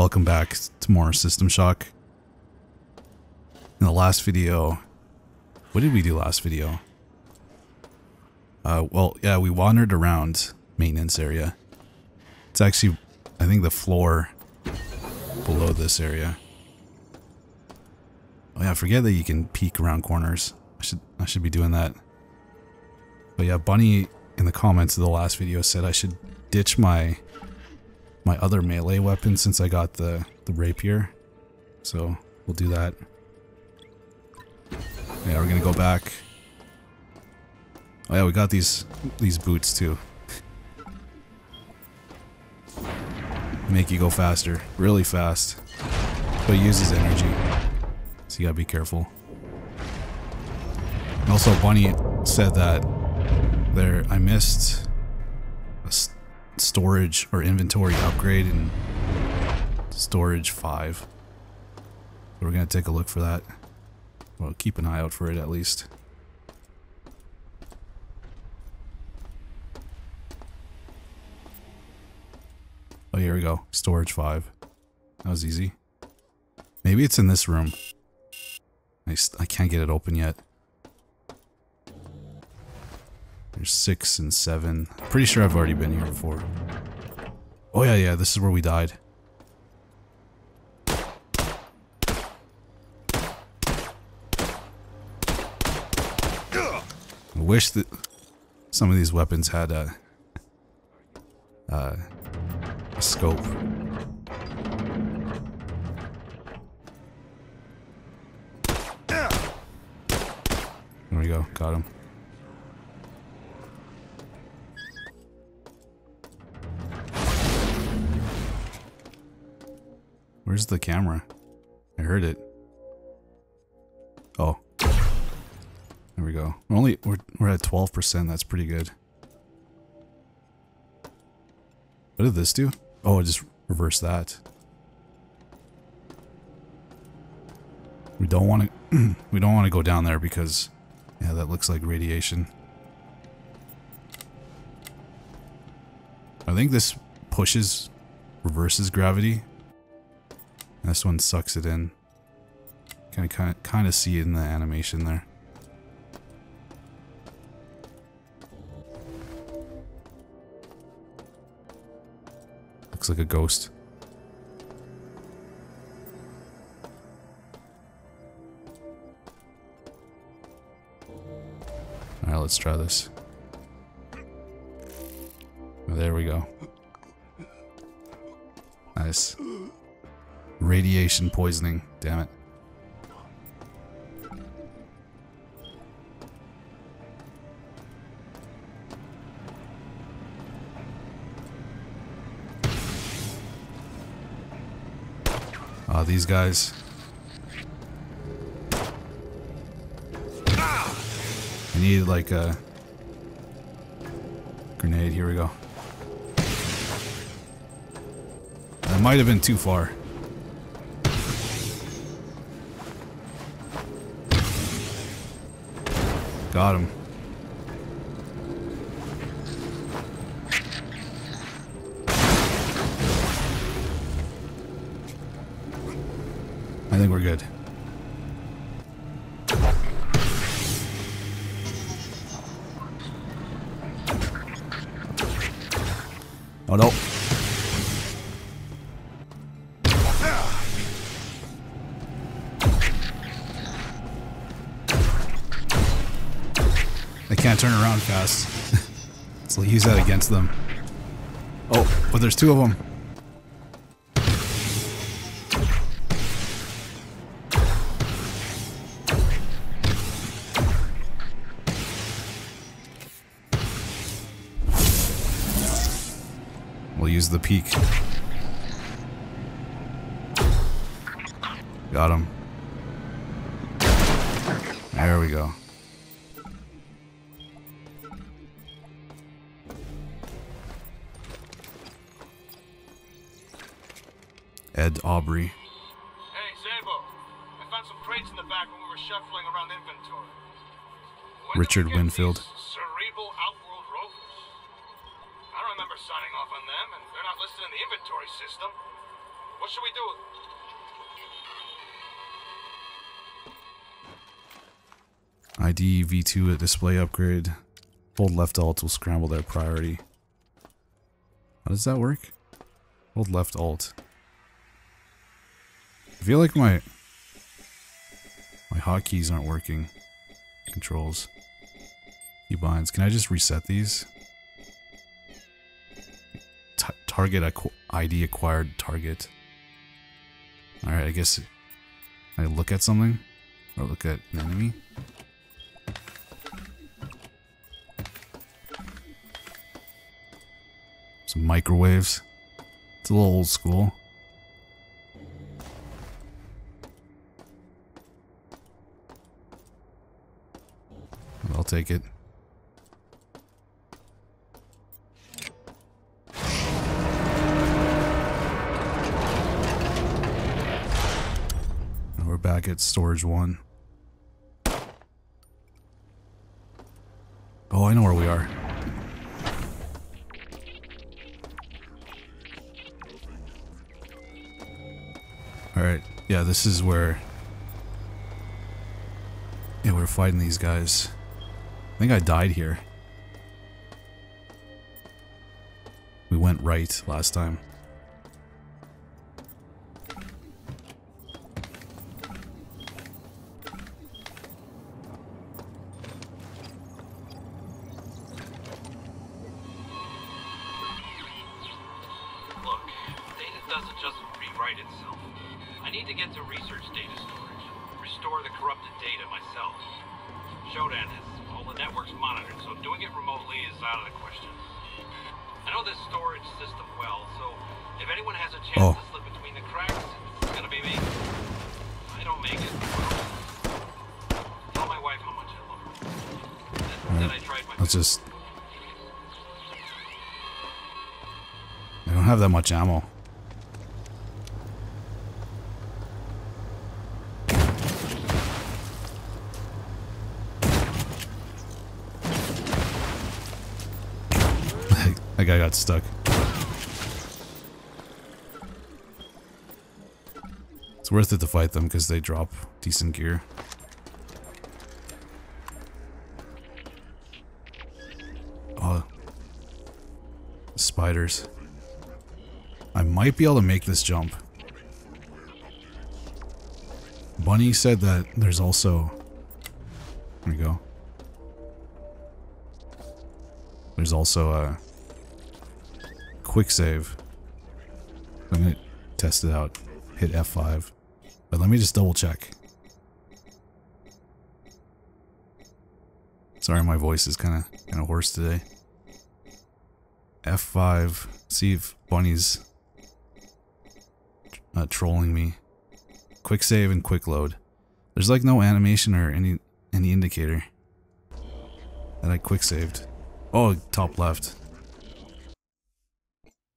welcome back to more System Shock. In the last video, what did we do last video? Uh, well, yeah, we wandered around maintenance area. It's actually, I think, the floor below this area. Oh yeah, forget that you can peek around corners. I should I should be doing that. But yeah, Bunny in the comments of the last video said I should ditch my my other melee weapon since I got the the rapier. So we'll do that. Yeah, we're gonna go back. Oh yeah, we got these these boots too. Make you go faster, really fast. But uses energy. So you gotta be careful. Also, Bunny said that there I missed storage or inventory upgrade in storage 5. We're gonna take a look for that. Well, keep an eye out for it at least. Oh, here we go. Storage 5. That was easy. Maybe it's in this room. I, I can't get it open yet. There's 6 and 7. Pretty sure I've already been here before. Oh yeah, yeah, this is where we died. I wish that some of these weapons had a, uh, a scope. There we go, got him. Where's the camera? I heard it. Oh. There we go. We're only we're we're at 12%. That's pretty good. What did this do? Oh, I just reverse that. We don't want to we don't want to go down there because yeah, that looks like radiation. I think this pushes reverses gravity. This one sucks it in. Kind of kind of kind of see it in the animation there. Looks like a ghost. Alright, let's try this. There we go. Nice. Radiation poisoning, damn it. Ah, these guys. I need like a grenade. Here we go. That might have been too far. Got him. I think we're good. Oh no. Turn around fast. so use that against them. Oh, but there's two of them. We'll use the peek. Got him. There we go. Ed Aubrey. Hey. I found some crates in the back when we were shuffling around inventory. When Richard did we get Winfield. Cerebral Outworld Rovers. I don't remember signing off on them, and they're not listed in the inventory system. What should we do? ID V2 a display upgrade. Hold left alt will scramble their priority. How does that work? Hold left alt. I feel like my my hotkeys aren't working. Controls. Keybinds. Can I just reset these? T target acqu ID acquired target. Alright, I guess I look at something or look at an enemy. Some microwaves. It's a little old school. Take it. We're back at storage one. Oh, I know where we are. Alright, yeah, this is where... Yeah, we're fighting these guys. I think I died here. We went right last time. Look, data doesn't just rewrite itself. I need to get to research data storage. Restore the corrupted data myself. Shodan has networks monitored, so doing it remotely is out of the question. I know this storage system well, so if anyone has a chance Oh. to slip between the cracks, it's gonna be me. I don't make it. Tell my wife how much I love her. That, that I tried my Let's best. just... I don't have that much ammo. that guy got stuck. It's worth it to fight them because they drop decent gear. Oh, spiders. I might be able to make this jump. Bunny said that there's also. There we go. There's also a quick save. I'm gonna test it out. Hit F5. But let me just double check. Sorry, my voice is kind of kind of hoarse today. F5. See if Bunny's uh, trolling me. Quick save and quick load. There's like no animation or any any indicator that I quick saved. Oh, top left.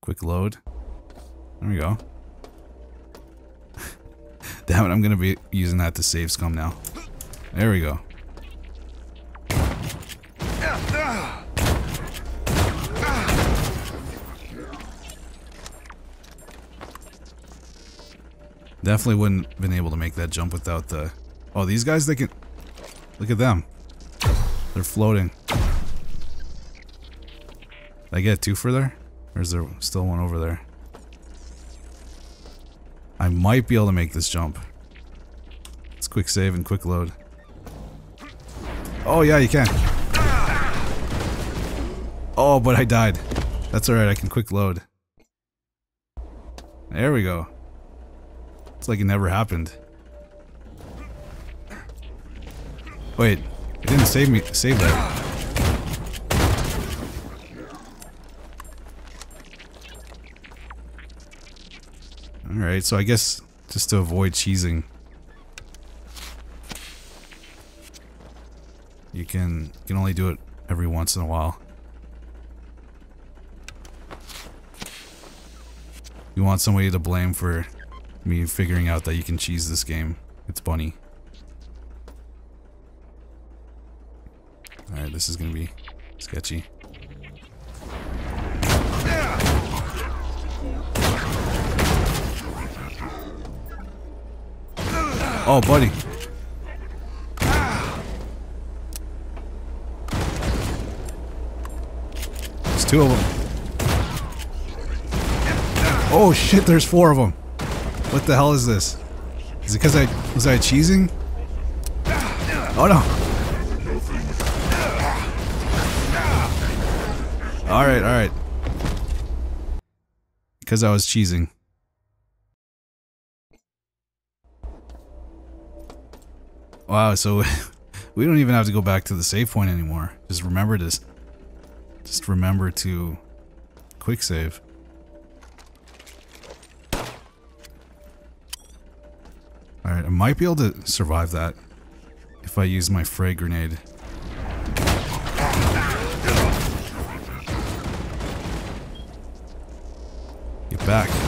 Quick load. There we go. Damn it, I'm gonna be using that to save scum now. There we go. Definitely wouldn't have been able to make that jump without the... Oh, these guys, they can... Look at them. They're floating. Did I get two for there? Or is there still one over there? I might be able to make this jump. It's quick save and quick load. Oh, yeah, you can. Oh, but I died. That's alright, I can quick load. There we go. It's like it never happened. Wait, it didn't save me. Save that. All right, so I guess just to avoid cheesing, you can you can only do it every once in a while. You want somebody to blame for me figuring out that you can cheese this game. It's Bunny. Alright, this is gonna be sketchy. Oh, buddy. There's two of them. Oh shit, there's four of them. What the hell is this? Is it because I was I cheesing? Oh no. Alright, alright. Because I was cheesing. Wow, so we don't even have to go back to the save point anymore. Just remember to just remember to quick save. Alright, I might be able to survive that if I use my frag grenade. Get back.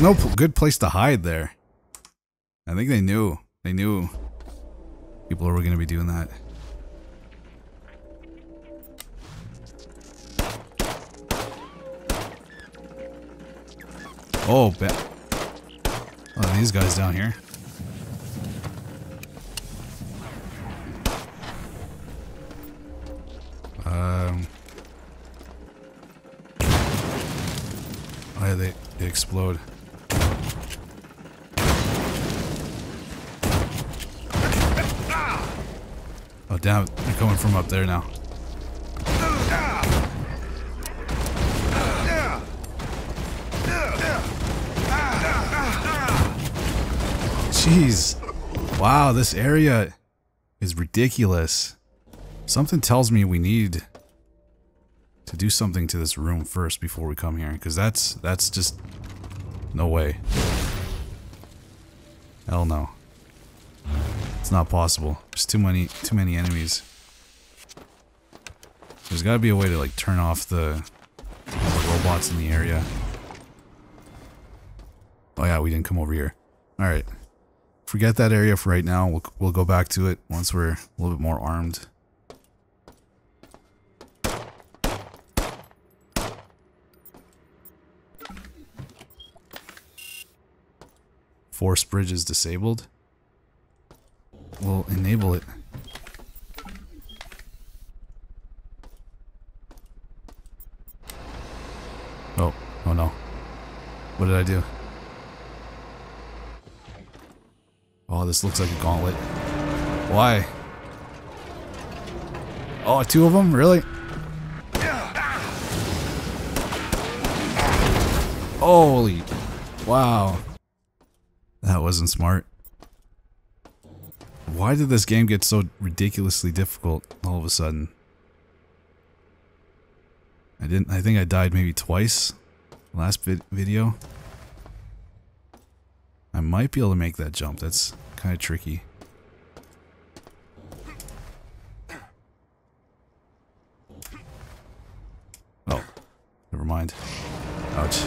There's no good place to hide there. I think they knew. They knew people were going to be doing that. Oh, bet. Oh, these guys down here. Um. Oh, yeah, they, they explode. Oh, damn it. They're coming from up there now. Jeez. Wow, this area is ridiculous. Something tells me we need to do something to this room first before we come here, because that's that's just no way. Hell no. It's not possible. There's too many too many enemies. There's got to be a way to like turn off the, the robots in the area. Oh yeah, we didn't come over here. All right. Forget that area for right now. We'll we'll go back to it once we're a little bit more armed. Force bridge is disabled. We'll enable it. Oh, oh no. What did I do? Oh, this looks like a gauntlet. Why? Oh, two of them? Really? Holy. Wow. That wasn't smart. Why did this game get so ridiculously difficult all of a sudden? I didn't, I think I died maybe twice last vid video. I might be able to make that jump. That's kind of tricky. Oh, never mind. Ouch.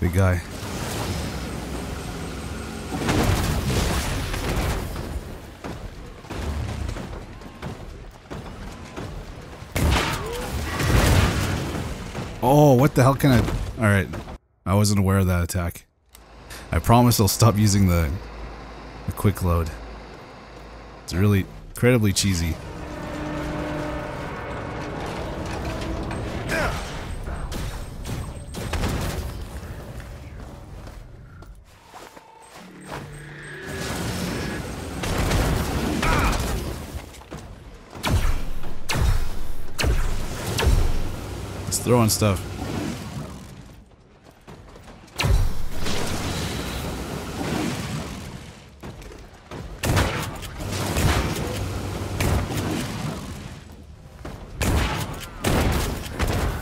Big guy. Oh, what the hell can I... Alright. I wasn't aware of that attack. I promise I'll stop using the, the quick load. It's really incredibly cheesy. Throwing stuff.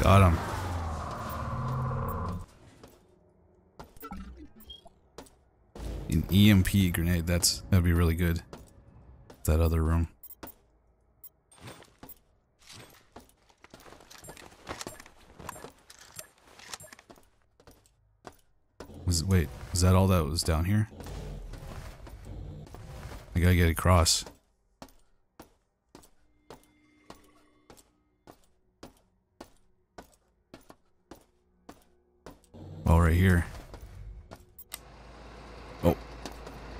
Got him. An EMP grenade, that's that'd be really good. That other room. Was wait, is that all that was down here? I gotta get across. Oh, right here. Oh,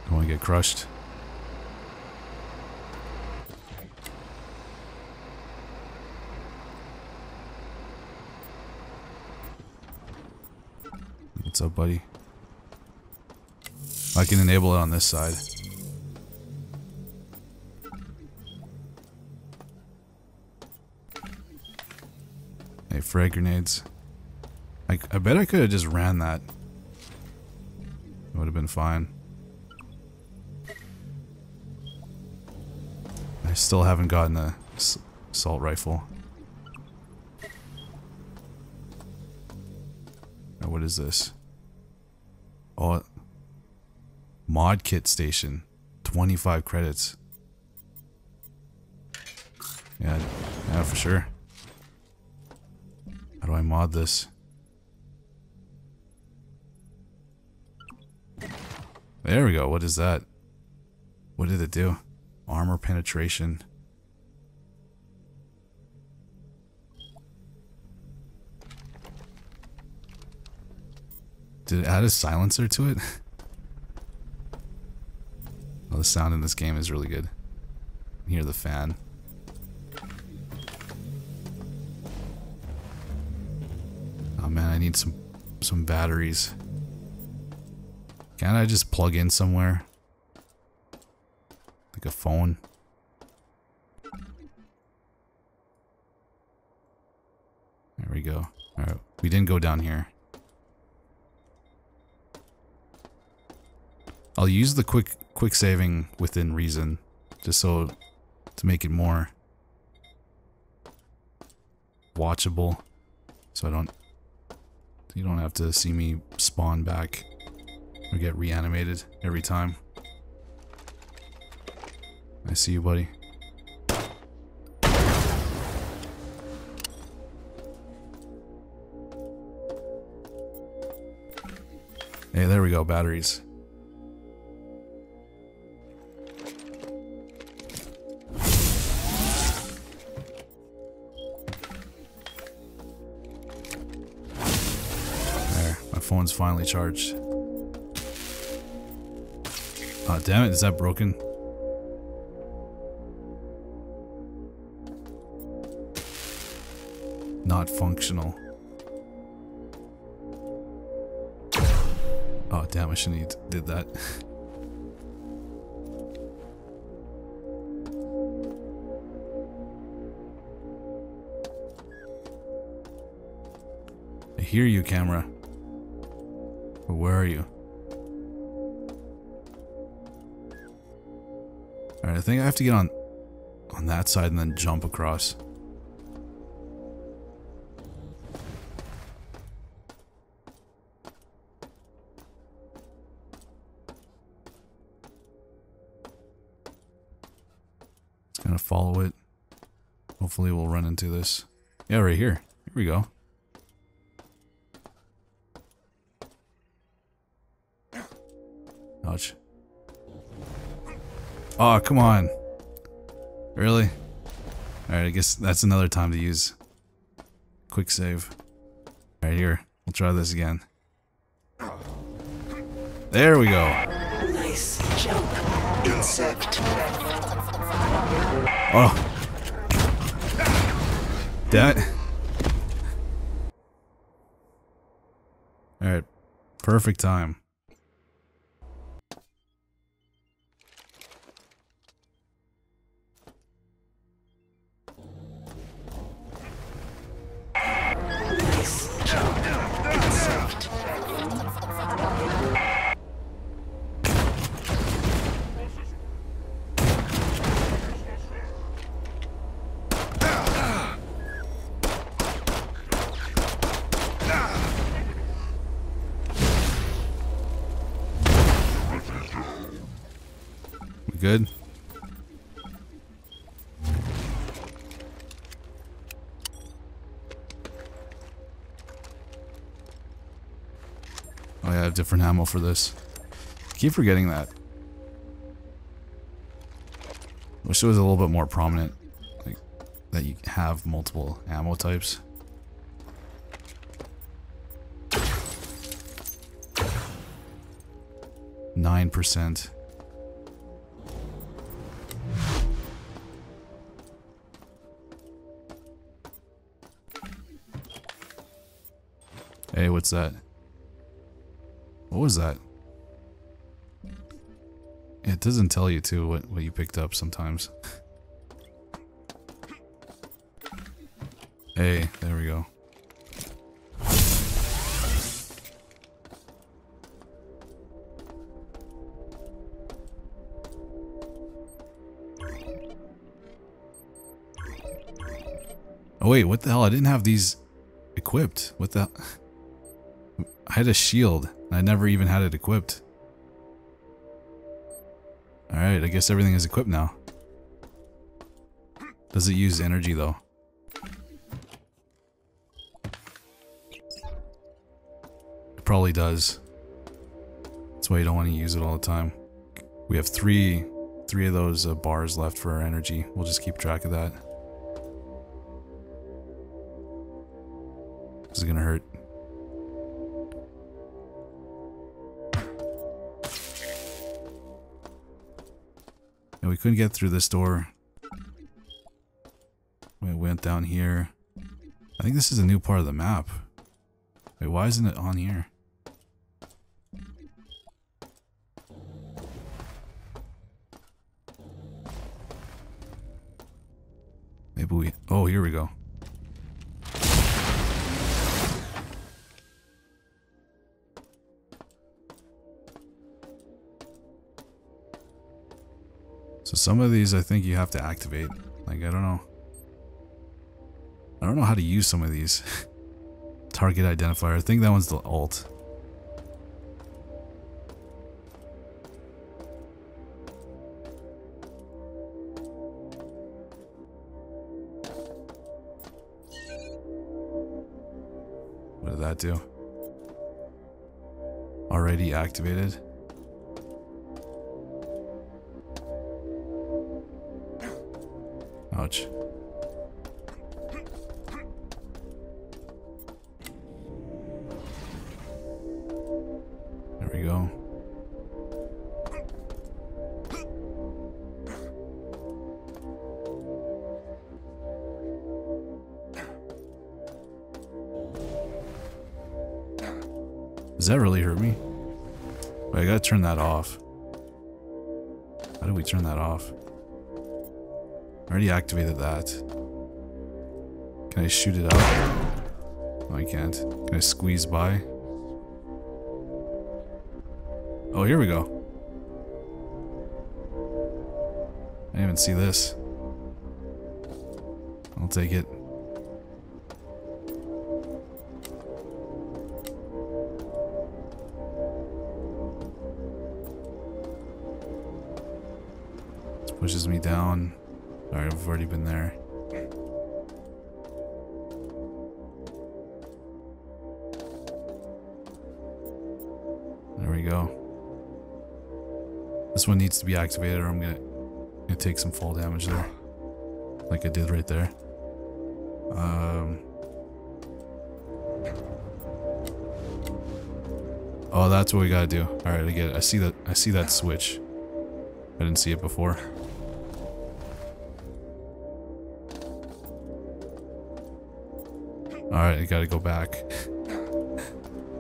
don't want to get crushed. What's up, buddy? I can enable it on this side. Hey, frag grenades. I, I bet I could have just ran that. It would have been fine. I still haven't gotten a assault rifle. Now, what is this? Oh, mod kit station. 25 credits. Yeah, yeah, for sure. How do I mod this? There we go. What is that? What did it do? Armor penetration. Did it add a silencer to it? well, the sound in this game is really good. Hear the fan. Oh man, I need some some batteries. Can't I just plug in somewhere? Like a phone? There we go. Alright, we didn't go down here. I'll use the quick quick saving within reason, just so to make it more watchable, so I don't you don't have to see me spawn back or get reanimated every time. I see you, buddy. Hey, there we go, batteries. Phone's finally charged. Oh, damn it, is that broken? Not functional. Oh, damn, I shouldn't have did that. I hear you, camera. Where are you? Alright, I think I have to get on on that side and then jump across. Just gonna follow it. Hopefully we'll run into this. Yeah, right here. Here we go. Oh, come on. Really? Alright, I guess that's another time to use quick save. Right here. We'll try this again. There we go. Nice jump, insect. Oh. It. Alright. Perfect time. Good? Oh, yeah, I have different ammo for this. keep forgetting that. Wish it was a little bit more prominent. Like, that you have multiple ammo types. Nine percent. What's that? What was that? It doesn't tell you too what, what you picked up sometimes. hey, there we go. Oh wait, what the hell? I didn't have these equipped. What the I had a shield. I never even had it equipped. Alright, I guess everything is equipped now. Does it use energy though? It probably does. That's why you don't want to use it all the time. We have three, three of those uh, bars left for our energy. We'll just keep track of that. This is gonna hurt. And we couldn't get through this door. We went down here. I think this is a new part of the map. Wait, why isn't it on here? Maybe we... Oh, here we go. So some of these I think you have to activate. Like, I don't know. I don't know how to use some of these. Target identifier. I think that one's the alt. What did that do? Already activated? Ouch. There we go. Does that really hurt me? Wait, I gotta turn that off. How do we turn that off? Already activated that. Can I shoot it out? No, I can't. Can I squeeze by? Oh, here we go. I didn't even see this. I'll take it. Pushes me down. Alright, I've already been there. There we go. This one needs to be activated or I'm gonna, gonna take some fall damage there. Like I did right there. Um... Oh, that's what we gotta do. Alright, I get it. I see that I see that switch. I didn't see it before. Alright, I gotta go back.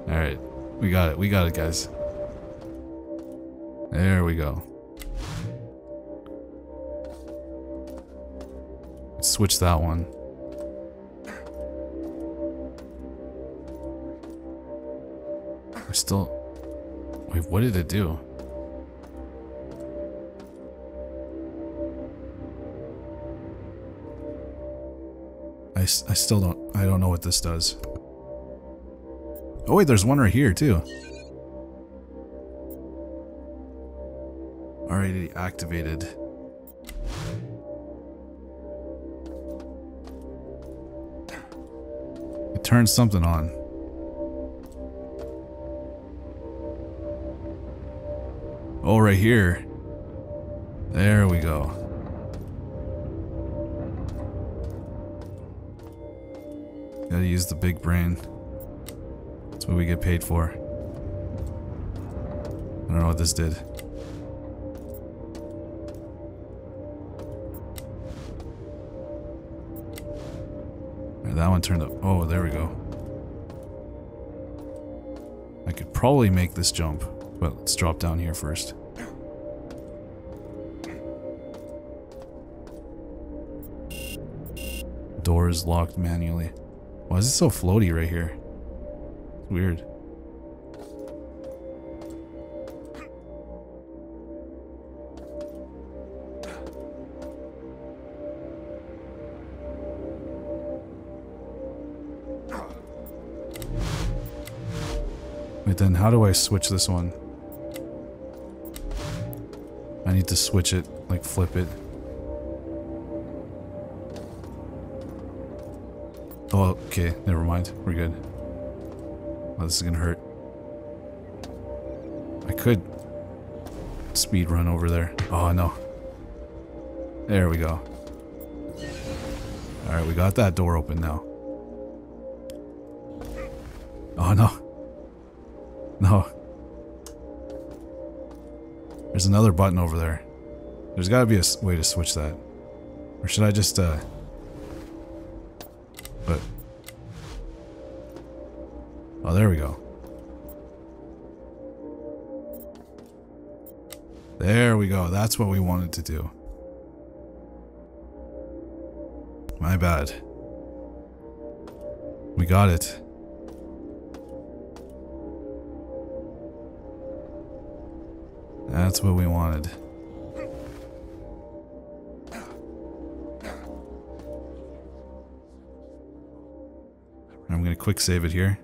Alright, we got it. We got it, guys. There we go. Switch that one. I still... Wait, what did it do? I, still don't... I don't know what this does. Oh wait, there's one right here too. Already activated. It turns something on. Oh, right here. There we go. Gotta use the big brain. That's what we get paid for. I don't know what this did. That one turned up. Oh, there we go. I could probably make this jump, but let's drop down here first. Door is locked manually. Why is it so floaty right here? It's weird. Wait, then how do I switch this one? I need to switch it, like flip it. Oh, okay, never mind. We're good. Oh, this is gonna hurt. I could speed run over there. Oh, no. There we go. Alright, we got that door open now. Oh, no. No. There's another button over there. There's gotta be a way to switch that. Or should I just, uh... Oh, there we go. There we go. That's what we wanted to do. My bad. We got it. That's what we wanted. I'm gonna quick save it here.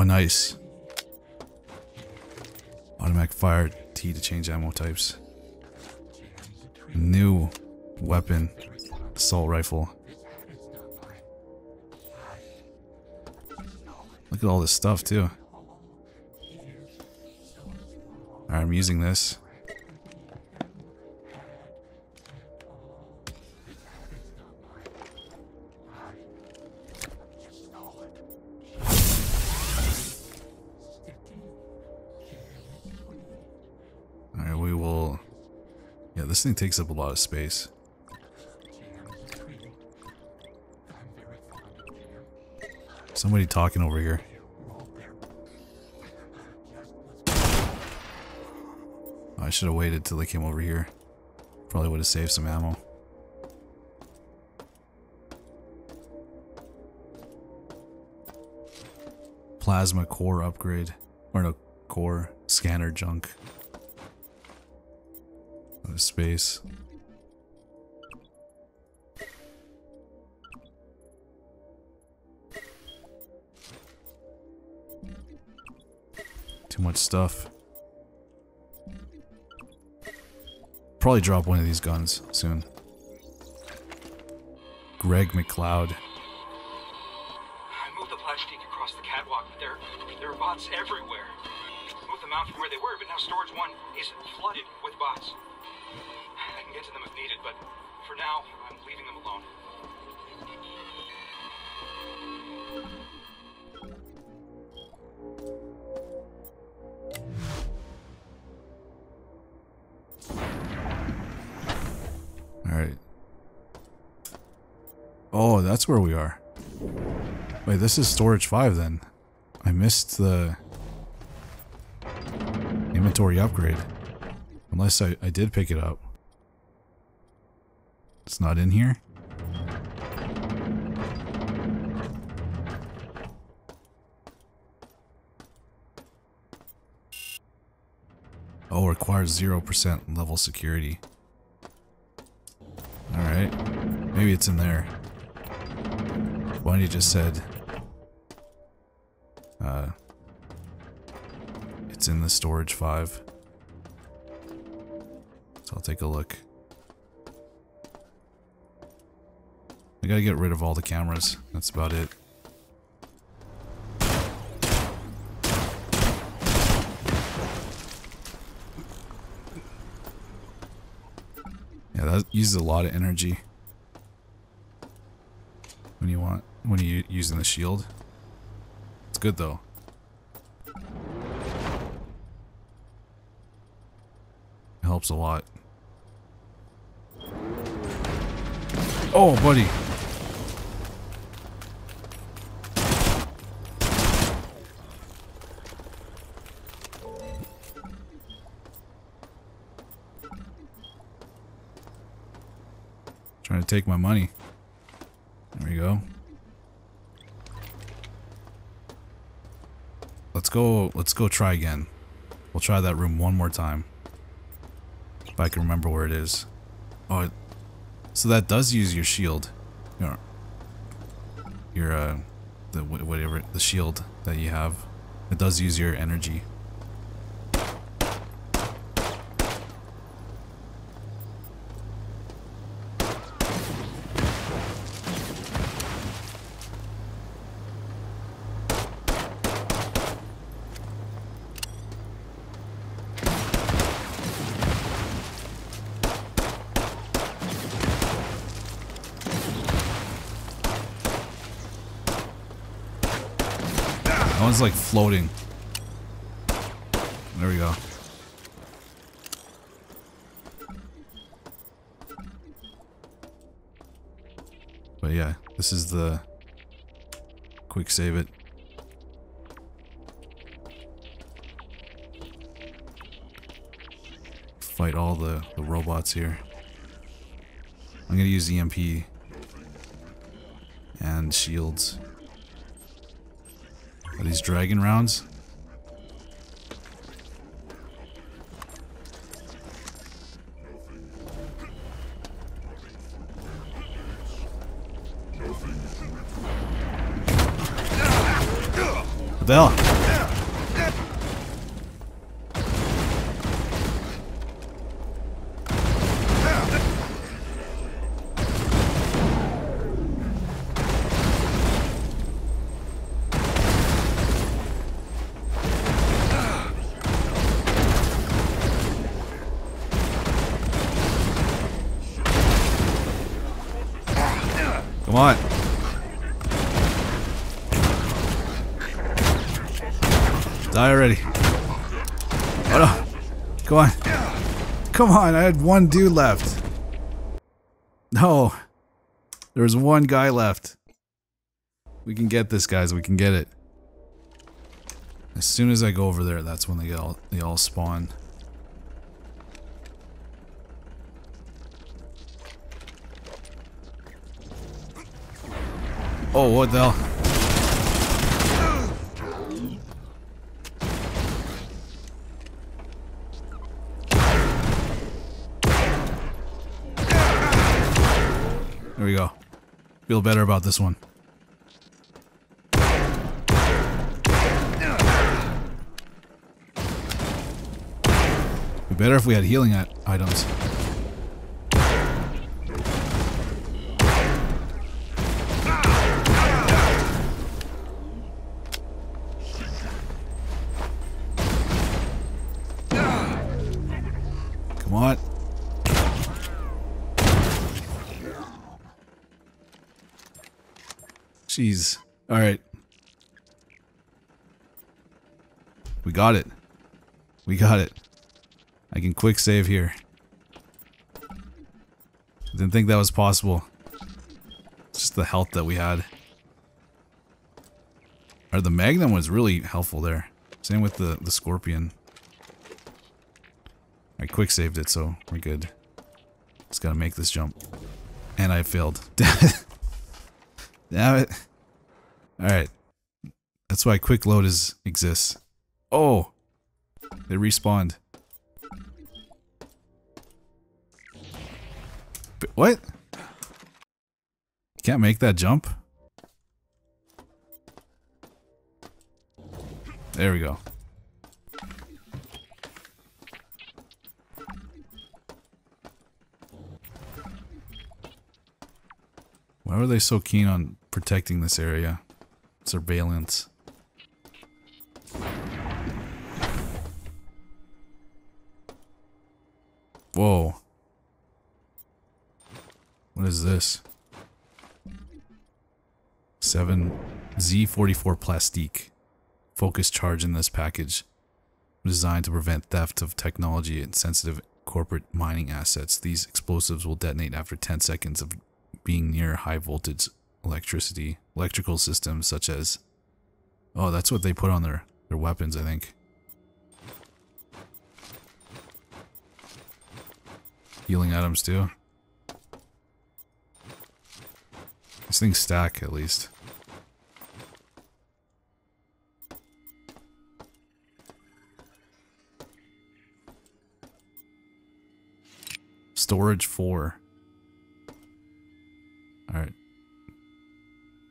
Oh, nice. Automatic fire T to change ammo types. New weapon. Assault rifle. Look at all this stuff too. I'm using this. This thing takes up a lot of space. Somebody talking over here. I should have waited till they came over here. Probably would have saved some ammo. Plasma core upgrade. Or no, core scanner junk. Of space. Too much stuff. Probably drop one of these guns soon. Greg McLeod. I moved the plastic across the catwalk, but there, there are bots everywhere. Moved them out from where they were, but now storage one is flooded with bots. For now, I'm leaving them alone. Alright. Oh, that's where we are. Wait, this is storage 5 then. I missed the inventory upgrade. Unless I, I did pick it up. Not in here? Oh, requires 0% level security. Alright. Maybe it's in there. Bunny just said... Uh... It's in the storage 5. So I'll take a look. I gotta get rid of all the cameras. That's about it. Yeah, that uses a lot of energy. When you want, when you're using the shield. It's good though. Helps a lot. Oh, buddy. Take my money. There we go. Let's go, let's go try again. We'll try that room one more time. If I can remember where it is. Oh, it, so that does use your shield. Your, your uh, the whatever, the shield that you have. It does use your energy. That one's like floating. There we go. But yeah, this is the quick save it. Fight all the, the robots here. I'm gonna use EMP and shields. Are these dragon rounds? On. Die already. Oh no. Come on. Come on, I had one dude left. No. There was one guy left. We can get this, guys. We can get it. As soon as I go over there, that's when they all they all spawn. Oh, what the hell? There we go. Feel better about this one. Be better if we had healing items. Jeez. Alright. We got it. We got it. I can quick save here. Didn't think that was possible. Just the health that we had. Or the Magnum was really helpful there. Same with the, the Scorpion. I quick saved it, so we're good. Just gotta make this jump. And I failed. Damn it. Damn it. Alright. That's why quick load is exists. Oh! They respawned. What? Can't make that jump? There we go. Why were they so keen on protecting this area? Surveillance. Whoa. What is this? 7 Z44 Plastique. Focus charge in this package. Designed to prevent theft of technology and sensitive corporate mining assets. These explosives will detonate after 10 seconds of being near high voltage electricity. Electrical systems such as... Oh, that's what they put on their, their weapons, I think. Healing items too. These things stack at least. Storage 4. Alright.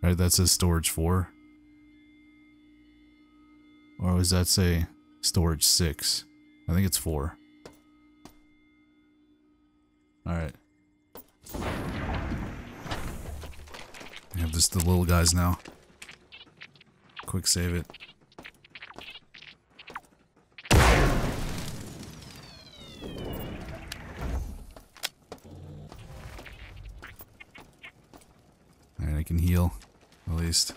Alright, that says storage 4. Or does that say storage 6? I think it's 4. Alright. We have just the little guys now. Quick save it. Alright, I can heal. At least.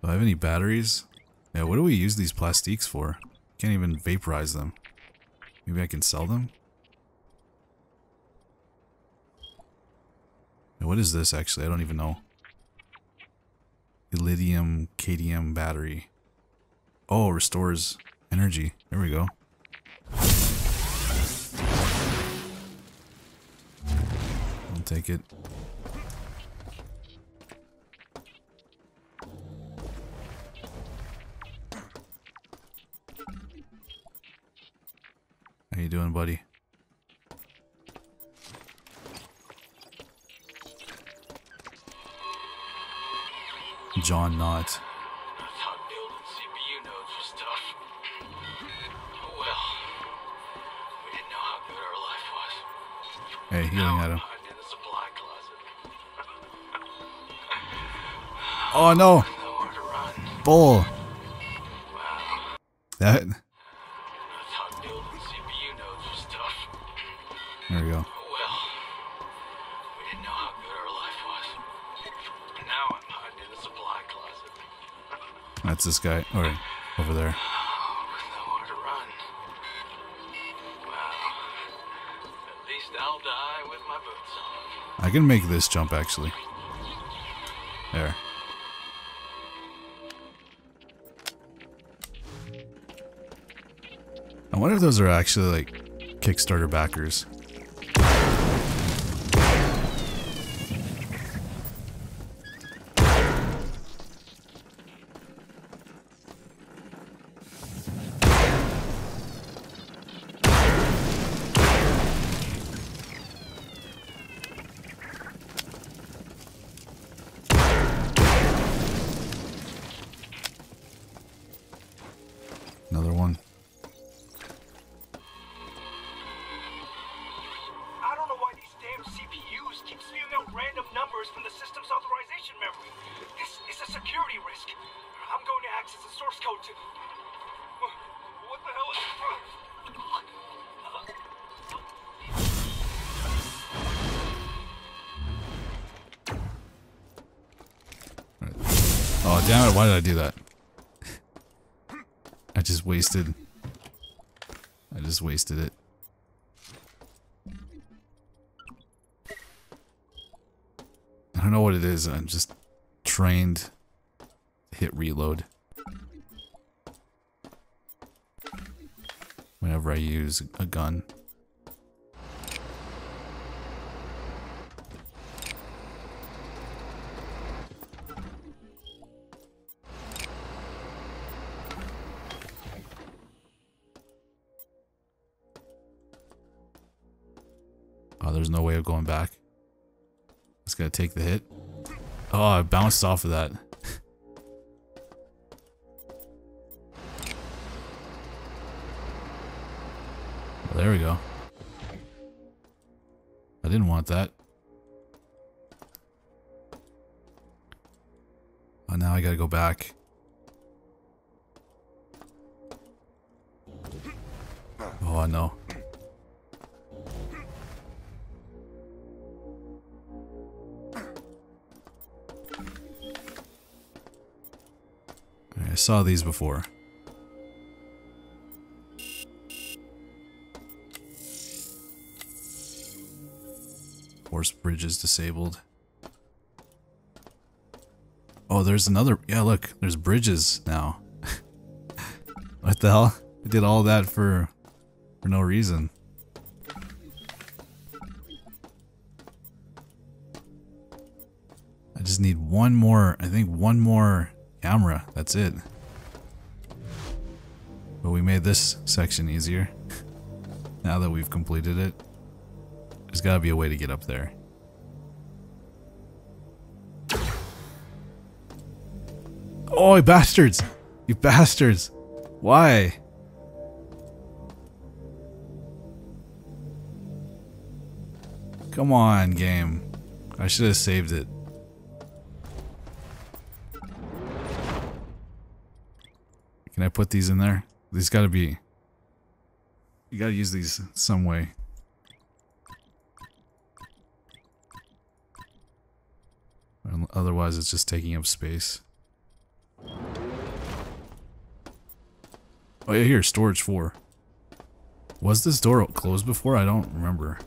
Do I have any batteries? Yeah, what do we use these plastiques for? Can't even vaporize them. Maybe I can sell them? What is this actually? I don't even know. Lithium KDM battery. Oh, restores energy. There we go. Take it. How you doing, buddy? John Knott. That's how building CPU Oh no! Bull! That. There we go. That's this guy. Alright, over there. I can make this jump actually. There. I wonder if those are actually like Kickstarter backers. Oh damn it! Why did I do that? I just wasted. I just wasted it. I don't know what it is. I'm just trained. Hit reload. Whenever I use a gun. Bounced off of that. there we go. I didn't want that. Oh, now I gotta go back. Saw these before. Force bridge is disabled. Oh, there's another. Yeah, look, there's bridges now. what the hell? I did all that for for no reason. I just need one more. I think one more camera. That's it. But we made this section easier. now that we've completed it. There's gotta be a way to get up there. Oh, bastards! You bastards! Why? Come on, game. I should have saved it. Can I put these in there? These gotta be... You gotta use these some way. Otherwise it's just taking up space. Oh yeah, here, storage 4. Was this door closed before? I don't remember.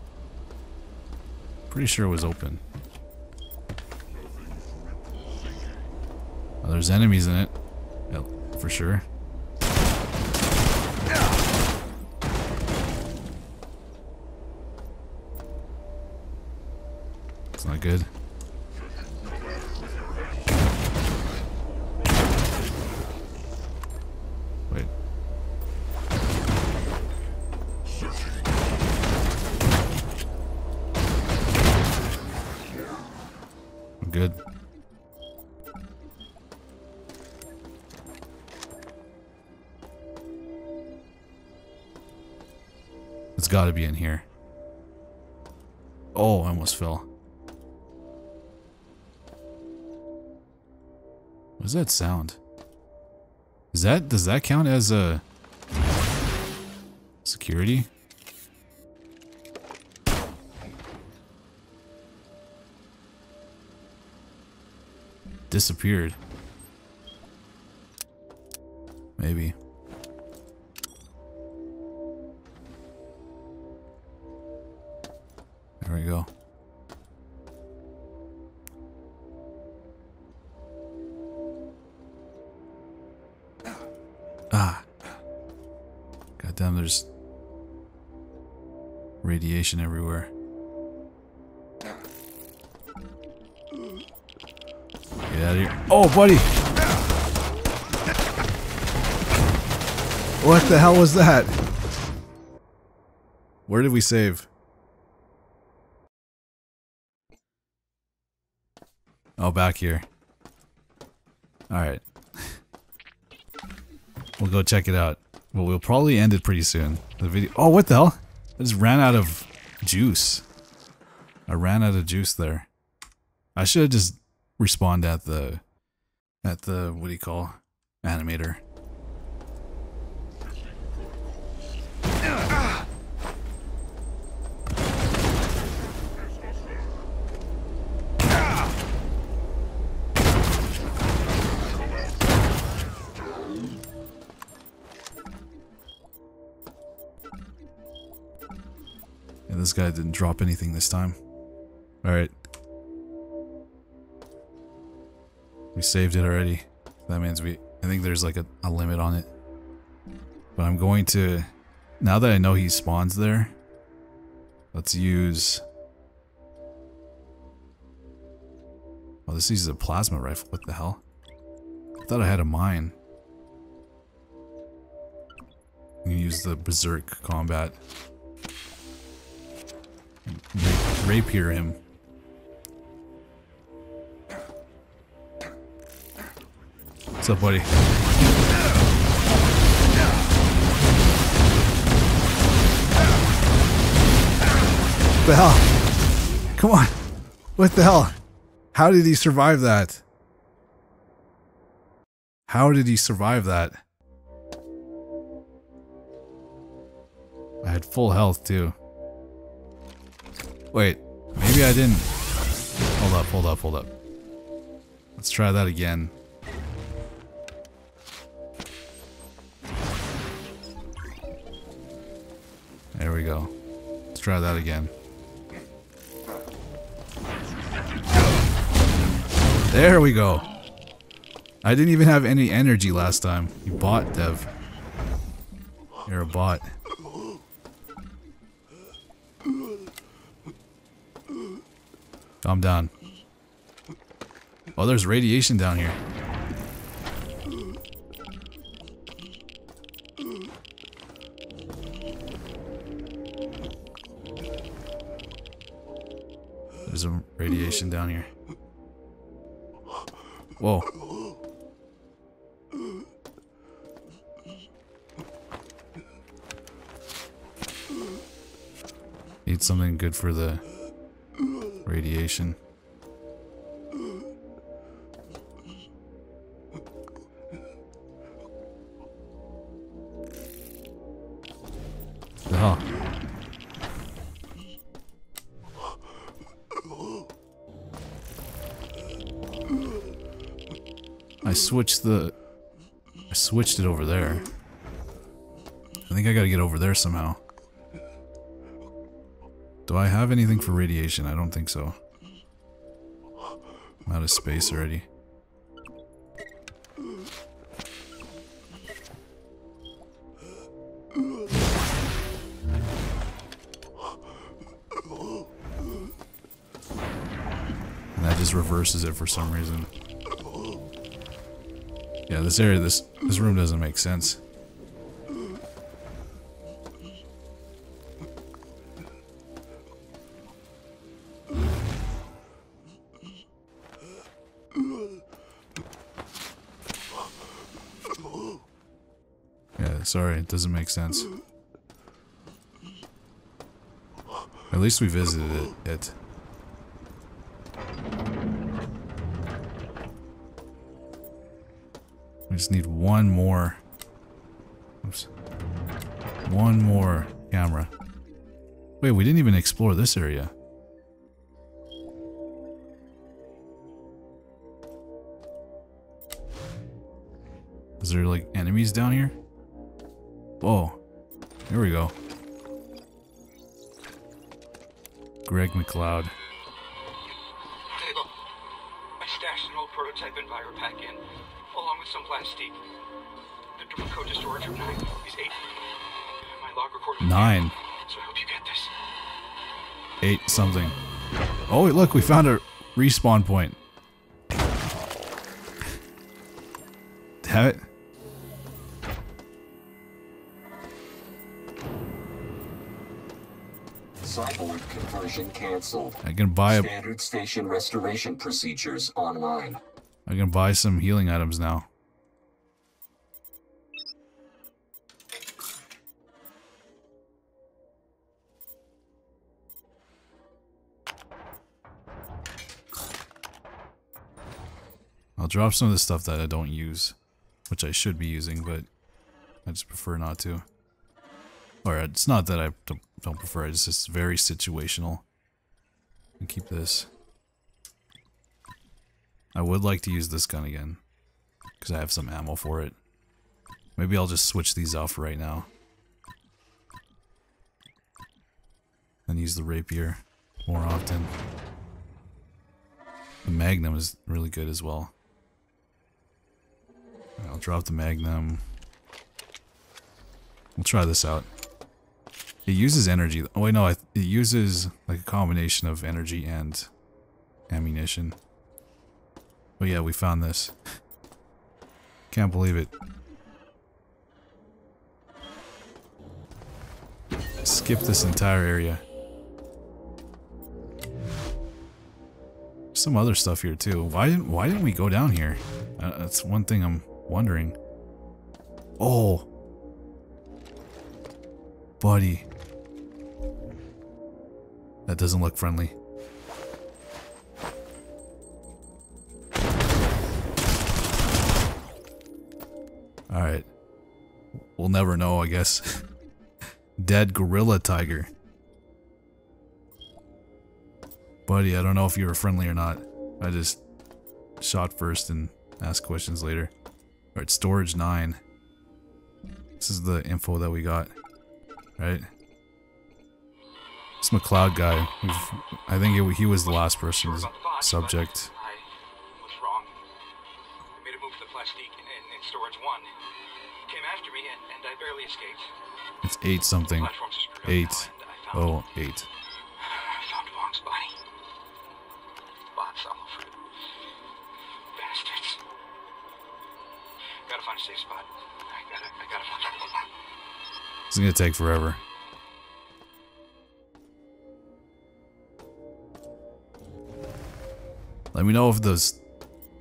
Pretty sure it was open. Oh, there's enemies in it. Yeah, for sure. Not good. Wait. Good. It's gotta be in here. Oh, I almost fell. What does that sound? Is that, does that count as a security? Disappeared. Maybe. Radiation everywhere. Get out of here. Oh, buddy! What the hell was that? Where did we save? Oh, back here. Alright. We'll go check it out. Well, we'll probably end it pretty soon. The video- Oh, what the hell? I just ran out of juice. I ran out of juice there. I should have just respawned at the... At the, what do you call? Animator. This guy didn't drop anything this time. Alright. We saved it already. That means we... I think there's like a, a limit on it. But I'm going to... Now that I know he spawns there, let's use... Oh, this uses a plasma rifle. What the hell? I thought I had a mine. Gonna use the berserk combat. Ra- rapier him. What's up, buddy? What the hell? Come on. What the hell? How did he survive that? How did he survive that? I had full health too. Wait, maybe I didn't. Hold up, hold up, hold up. Let's try that again. There we go. Let's try that again. There we go. I didn't even have any energy last time. You bought, Dev. You're a bot. Calm down. Oh, there's radiation down here. There's a radiation down here. Whoa. Need something good for the radiation. I switched the... I switched it over there. I think I gotta get over there somehow. Do I have anything for radiation? I don't think so. I'm out of space already. And that just reverses it for some reason. Yeah, this area, this this room doesn't make sense. Sorry, it doesn't make sense. At least we visited it. it. We just need one more. Oops. One more camera. Wait, we didn't even explore this area. Is there like enemies down here? Whoa. Here we go. Greg McLeod. Table. I stashed an old prototype Enviropack in, along with some plastique. The door code to storage room 9 is 8. My log recorder. Nine. So I hope you get this. Eight something. Oh, wait, look, we found a respawn point. Damn it. Conversion cancelled. I can buy a Standard station restoration procedures online. I can buy some healing items now. I'll drop some of the stuff that I don't use, which I should be using, but I just prefer not to. Or uh, it's not that I don't, don't prefer, it, it's just very situational. And keep this. I would like to use this gun again. Because I have some ammo for it. Maybe I'll just switch these off right now. And use the rapier more often. The magnum is really good as well. I'll drop the magnum. We'll try this out. It uses energy. Oh wait, no, it uses like a combination of energy and ammunition. Oh yeah, we found this. Can't believe it. Skip this entire area. Some other stuff here too. Why didn't Why didn't we go down here? Uh, that's one thing I'm wondering. Oh, buddy, That doesn't look friendly. Alright. We'll never know, I guess. Dead gorilla tiger. Buddy, I don't know if you were friendly or not. I just shot first and asked questions later. Alright, storage 9. This is the info that we got. Right? This McLeod guy, I think it, he was the last person Sure about the boss, subject. I was wrong. I made a move to the plastique in, in, in storage one. He came after me, and, and I barely escaped. It's 8 something. Platforms are screwed up 8. now, and I found, Oh, 8. I found Wong's body. Bots all over. Bastards. Gotta find a safe spot. I gotta, I gotta find It's gonna take forever. Let me know if those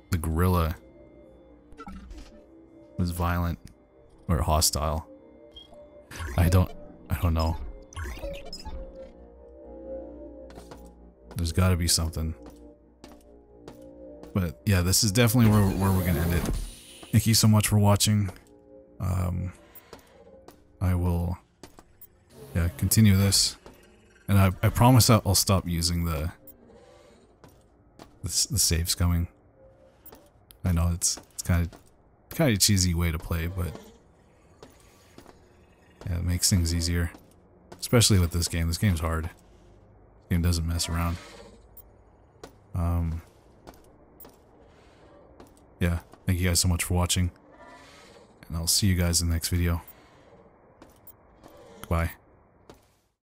the gorilla was violent or hostile. I don't I don't know. There's gotta be something. But yeah, this is definitely where, where we're gonna end it. Thank you so much for watching. Um I will, yeah, continue this, and I, I promise I'll, stop using the, the the saves coming. I know it's it's kind of kind of cheesy way to play, but yeah, it makes things easier, especially with this game. This game's hard. This game doesn't mess around. Um. Yeah, thank you guys so much for watching, and I'll see you guys in the next video. Bye.